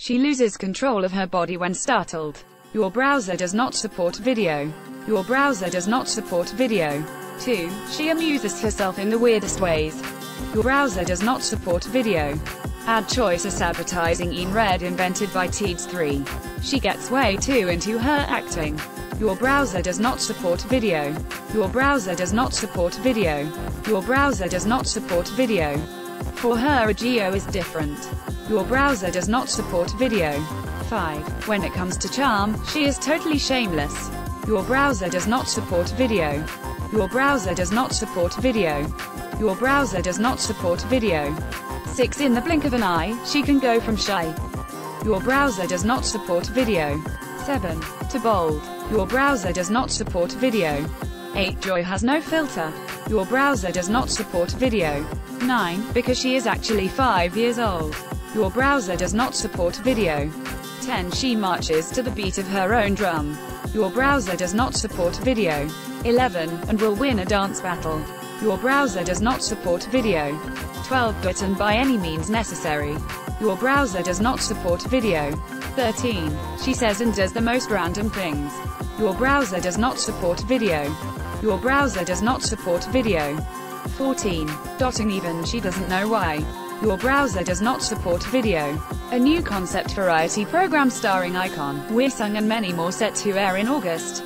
She loses control of her body when startled. Your browser does not support video. Your browser does not support video. 2. She amuses herself in the weirdest ways. Your browser does not support video. Ad choice is advertising inRead invented by Teads 3. She gets way too into her acting. Your browser does not support video. Your browser does not support video. Your browser does not support video. For her aegyo is different. Your browser does not support video. 5. When it comes to charm, she is totally shameless. Your browser does not support video. Your browser does not support video. Your browser does not support video. 6. In the blink of an eye, she can go from shy. Your browser does not support video. 7. To bold. Your browser does not support video. 8. Joy has no filter. Your browser does not support video. 9. Because she is actually 5 years old. Your browser does not support video. 10. She marches to the beat of her own drum. Your browser does not support video. 11. And will win a dance battle. Your browser does not support video. 12. and by any means necessary. Your browser does not support video. 13. She says and does the most random things. Your browser does not support video. Your browser does not support video. 14. Dotting even she doesn't know why. Your browser does not support video. A new concept variety program starring iKON, Wheesung and many more set to air in August.